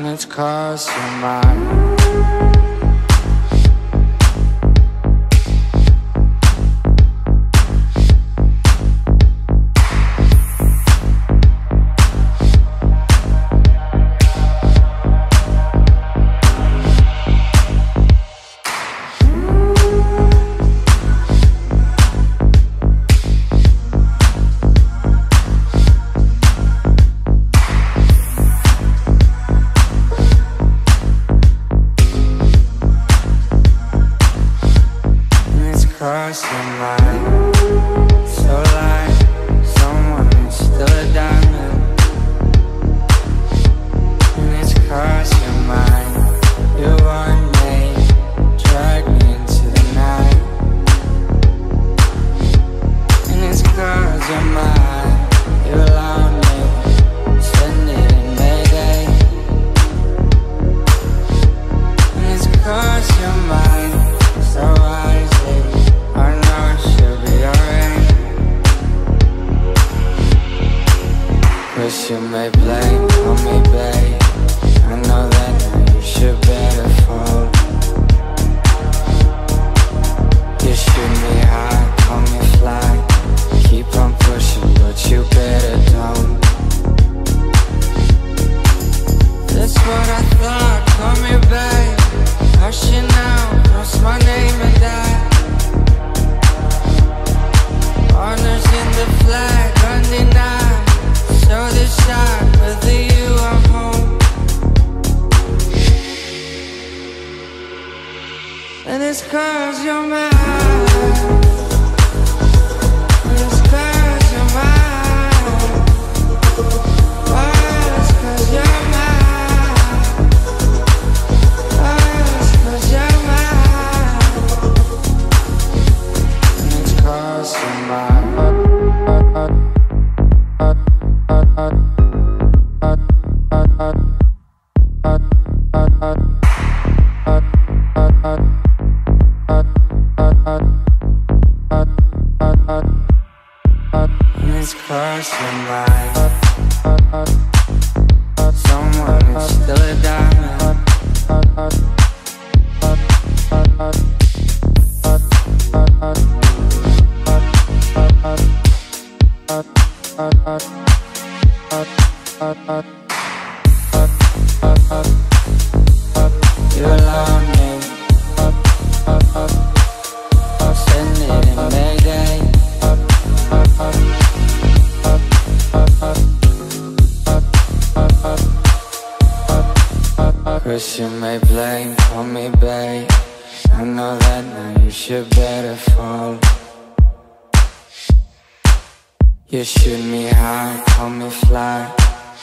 and it's costing my cross your mind So like someone still a maybe. And it's cause you're mine. Someone still a diamond. You love me. Send it in May. Guess you may blame for me, babe. I know that now you should better fall. You shoot me high, call me fly.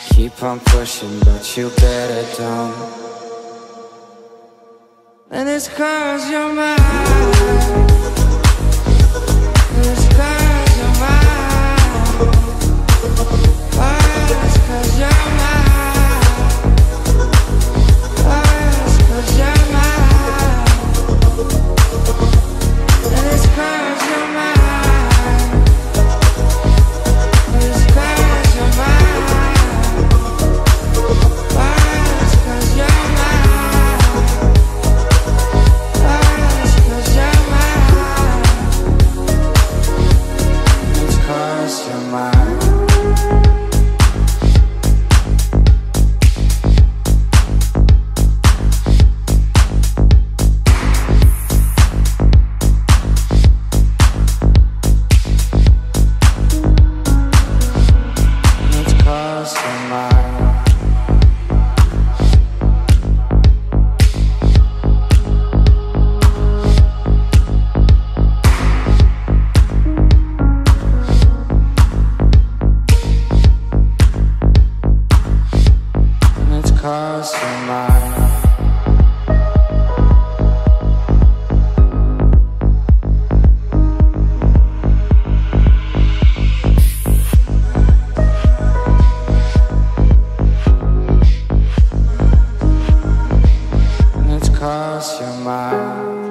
Keep on pushing, but you better don't. And it's cause you're mine. cause you're mine.